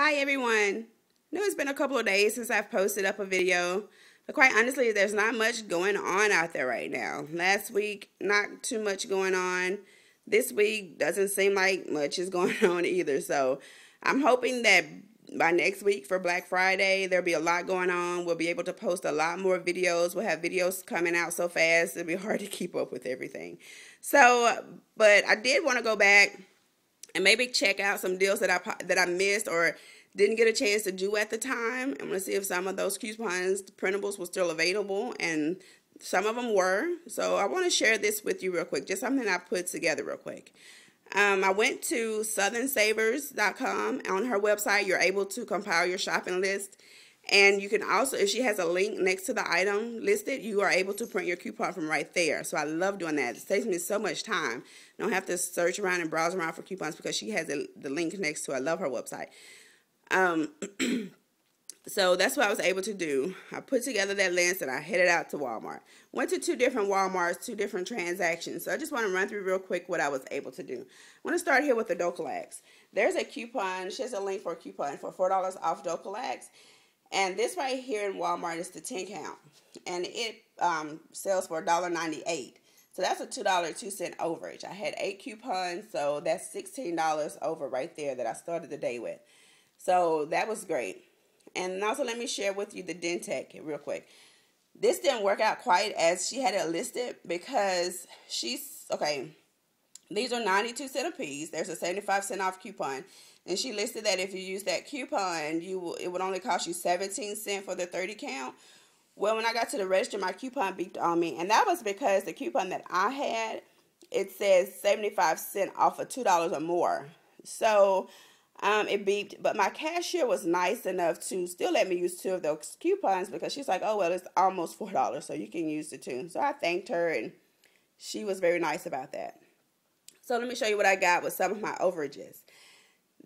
Hi everyone. I know it's been a couple of days since I've posted up a video, but quite honestly, there's not much going on out there right now. Last week, not too much going on. This week doesn't seem like much is going on either. So I'm hoping that by next week for Black Friday, there'll be a lot going on. We'll be able to post a lot more videos. We'll have videos coming out so fast, it'll be hard to keep up with everything. So, but I did want to go back and maybe check out some deals that I that I missed or didn't get a chance to do at the time. I'm gonna see if some of those coupons, printables, were still available, and some of them were. So I want to share this with you real quick, just something I put together real quick. Um, I went to southernsavers.com. On her website, you're able to compile your shopping list. And you can also, if she has a link next to the item listed, you are able to print your coupon from right there. So I love doing that. It saves me so much time. I don't have to search around and browse around for coupons because she has the, the link next to. I love her website. Um, so that's what I was able to do. I put together that list and I headed out to Walmart. Went to two different Walmarts, two different transactions. So I just want to run through real quick what I was able to do. I want to start here with the Dulcolax. There's a coupon. She has a link for a coupon for $4 off Dulcolax. And this right here in Walmart is the 10 count. And it um, sells for $1.98. So that's a $2 2 cent overage. I had eight coupons, so that's $16 over right there that I started the day with. So that was great. And also let me share with you the Dentek real quick. This didn't work out quite as she had it listed because she's okay. These are 92 cent a piece. There's a 75 cent off coupon. And she listed that if you use that coupon, you will, it would only cost you 17 cent for the 30 count. Well, when I got to the register, my coupon beeped on me, and that was because the coupon that I had, it says 75 cent off of $2 or more. So um, it beeped, but my cashier was nice enough to still let me use two of those coupons because she's like, oh, well, it's almost $4, so you can use the two. So I thanked her, and she was very nice about that. So let me show you what I got with some of my overages.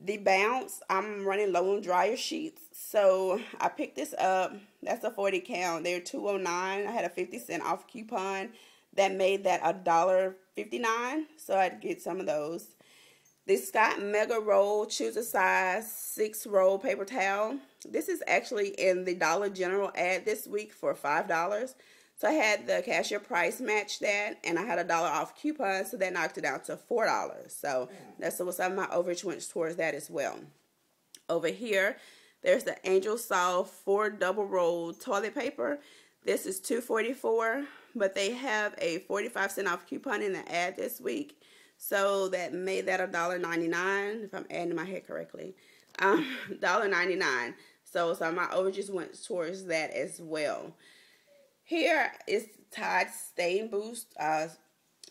The Bounce, I'm running low on dryer sheets. So I picked this up. That's a 40 count. They're 209. I had a 50 cent off coupon that made that a dollar 59. So I'd get some of those. The Scott Mega Roll Choose a Size 6 Roll Paper Towel. This is actually in the Dollar General ad this week for $5. So I had the cashier price match that, and I had a dollar off coupon, so that knocked it down to four dollars. So that's what some of my overage went towards that as well. Over here, there's the Angel Soft four double roll toilet paper. This is two forty four, but they have a forty five cent off coupon in the ad this week, so that made that a dollar ninety nine if I'm adding my head correctly. Um, dollar ninety nine. So some of my overages went towards that as well. Here is Tide Stain Boost. Uh,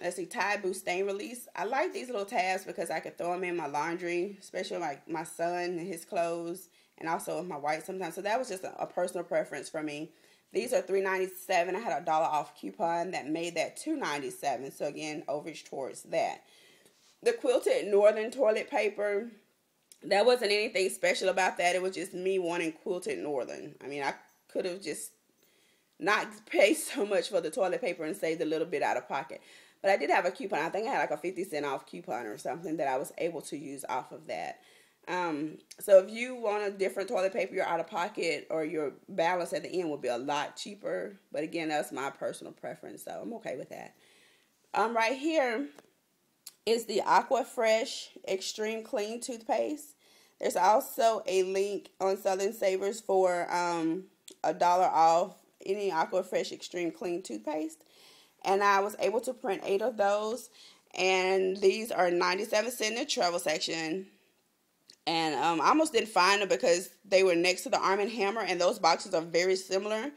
let's see, Tide Boost Stain Release. I like these little tabs because I could throw them in my laundry, especially like my son and his clothes, and also my white sometimes. So that was just a, a personal preference for me. These are three ninety seven. I had a dollar off coupon that made that two ninety seven. So again, overage towards that. The quilted northern toilet paper. That wasn't anything special about that. It was just me wanting quilted northern. I mean, I could have just not pay so much for the toilet paper and save a little bit out of pocket. But I did have a coupon. I think I had like a 50 cent off coupon or something that I was able to use off of that. Um, so if you want a different toilet paper, your out of pocket or your balance at the end will be a lot cheaper. But again, that's my personal preference, so I'm okay with that. Um, right here is the Aquafresh Extreme Clean toothpaste. There's also a link on Southern Savers for um, a dollar off any Aquafresh Extreme Clean toothpaste. And I was able to print eight of those. And these are 97 cents in the travel section. And um, I almost didn't find them because they were next to the Arm & Hammer. And those boxes are very similar.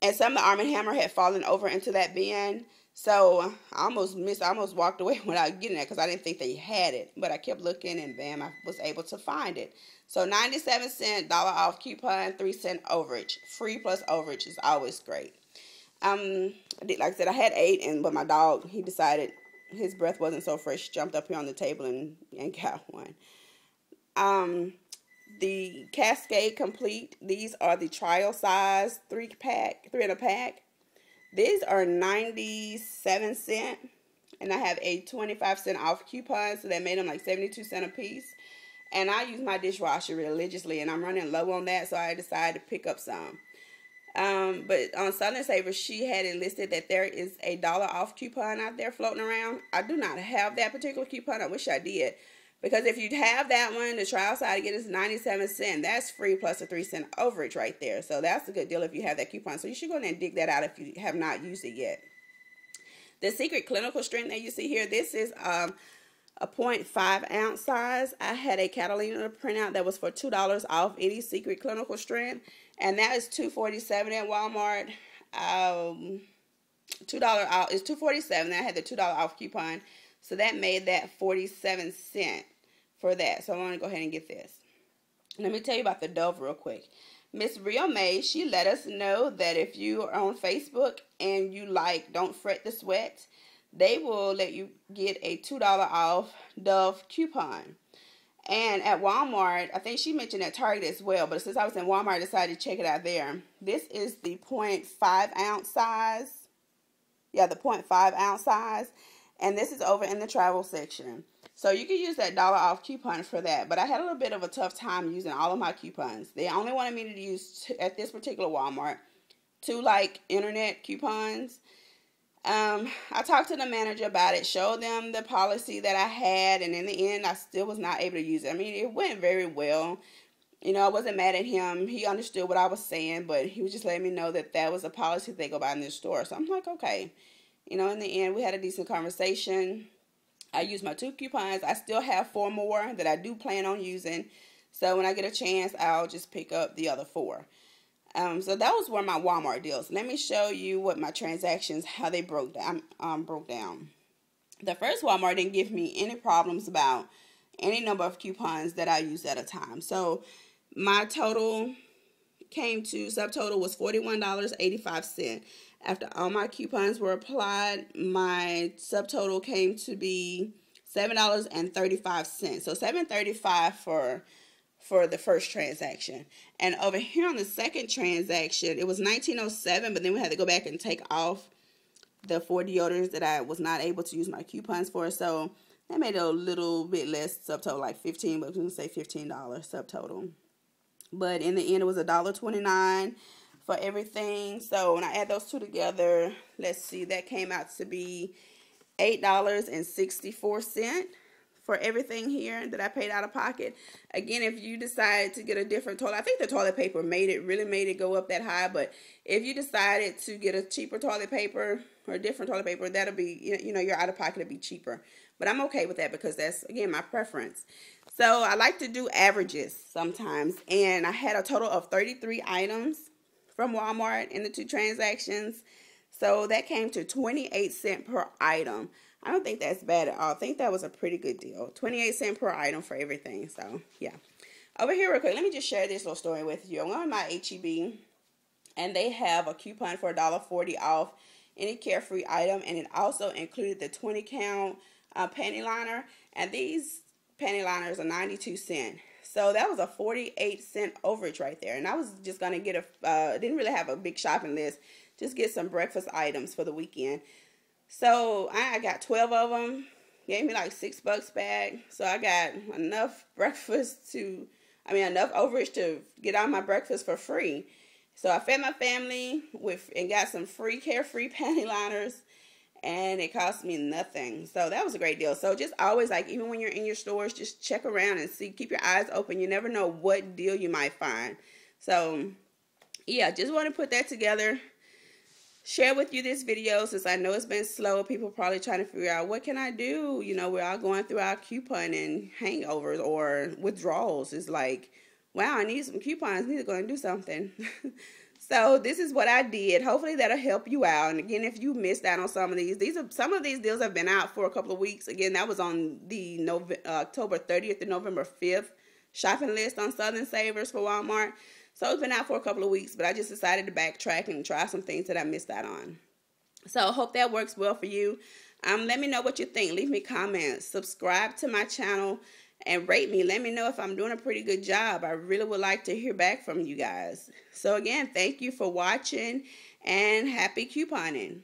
And some of the Arm & Hammer had fallen over into that bin. So I almost missed, I almost walked away without getting it because I didn't think they had it. But I kept looking and bam, I was able to find it. So 97 cent dollar off coupon, 3 cent overage. Free plus overage is always great. Um, like I said, I had eight, and but my dog, he decided his breath wasn't so fresh, jumped up here on the table and, and got one. Um, the Cascade Complete, these are the trial size three pack, three in a pack. These are 97 cent, and I have a 25 cent off coupon, so that made them like 72 cent a piece. And I use my dishwasher religiously, and I'm running low on that, so I decided to pick up some. Um, but on Southern Savers, she had it listed that there is a dollar off coupon out there floating around. I do not have that particular coupon. I wish I did. Because if you have that one, the trial side again is 97 cents. That's free plus a 3 cent overage right there. So that's a good deal if you have that coupon. So you should go in and dig that out if you have not used it yet. The secret clinical strength that you see here, this is um, a 0.5 ounce size. I had a Catalina printout that was for $2 off any secret clinical strength. And that is $2.47 at Walmart. Um, $2 off. It's $2.47. I had the $2 off coupon. So that made that 47 cent for that. So I want to go ahead and get this. Let me tell you about the Dove real quick. Miss Real May, she let us know that if you are on Facebook and you like Don't Fret the Sweat, they will let you get a $2 off Dove coupon. And at Walmart, I think she mentioned at Target as well, but since I was in Walmart, I decided to check it out there. This is the 0.5 ounce size. Yeah, the 0.5 ounce size. And this is over in the travel section. So you can use that dollar off coupon for that. But I had a little bit of a tough time using all of my coupons. They only wanted me to use, at this particular Walmart, two like internet coupons. Um, I talked to the manager about it, showed them the policy that I had, and in the end, I still was not able to use it. I mean, it went very well. You know, I wasn't mad at him. He understood what I was saying, but he was just letting me know that that was a policy they go by in this store. So I'm like, okay. You know, in the end, we had a decent conversation. I used my two coupons. I still have four more that I do plan on using. So when I get a chance, I'll just pick up the other four. Um, so that was one of my Walmart deals. Let me show you what my transactions, how they broke down. Um, broke down. The first Walmart didn't give me any problems about any number of coupons that I used at a time. So my total came to subtotal was $41.85. After all my coupons were applied, my subtotal came to be $7.35. So 7.35 for for the first transaction. And over here on the second transaction, it was 1907, but then we had to go back and take off the four deodorants that I was not able to use my coupons for. So that made it a little bit less subtotal, like 15, but we can say $15 subtotal. But in the end, it was a dollar twenty-nine for everything. So when I add those two together, let's see, that came out to be $8.64 for everything here that I paid out of pocket. Again, if you decide to get a different toilet, I think the toilet paper made it, really made it go up that high. But if you decided to get a cheaper toilet paper or different toilet paper, that'll be, you know, your out of pocket will be cheaper. But I'm okay with that because that's, again, my preference. So I like to do averages sometimes. And I had a total of 33 items from Walmart in the two transactions. So that came to 28 cent per item. I don't think that's bad at all. I think that was a pretty good deal. 28 cent per item for everything. So, yeah. Over here real quick, let me just share this little story with you. I'm on my HEB, and they have a coupon for $1.40 off any carefree item, and it also included the 20 count uh, panty liner. And these panty liners are 92 cents. So that was a 48 cent overage right there. And I was just going to get a, uh, didn't really have a big shopping list, just get some breakfast items for the weekend. So I got 12 of them. Gave me like six bucks back. So I got enough breakfast to, I mean, enough overage to get all my breakfast for free. So I fed my family with and got some free carefree panty liners and it cost me nothing. So that was a great deal. So just always like even when you're in your stores, just check around and see, keep your eyes open. You never know what deal you might find. So yeah, just want to put that together share with you this video since I know it's been slow. People probably trying to figure out what can I do. You know, we're all going through our coupon and hangovers or withdrawals. It's like, wow, I need some coupons. I need to go and do something. so this is what I did. Hopefully that'll help you out. And again, if you missed out on some of these, these are some of these deals have been out for a couple of weeks. Again, that was on the November, uh, October 30th to November 5th shopping list on Southern Savers for Walmart. So it's been out for a couple of weeks, but I just decided to backtrack and try some things that I missed out on. So I hope that works well for you. Um, let me know what you think. Leave me comments. Subscribe to my channel and rate me. Let me know if I'm doing a pretty good job. I really would like to hear back from you guys. So again, thank you for watching and happy couponing.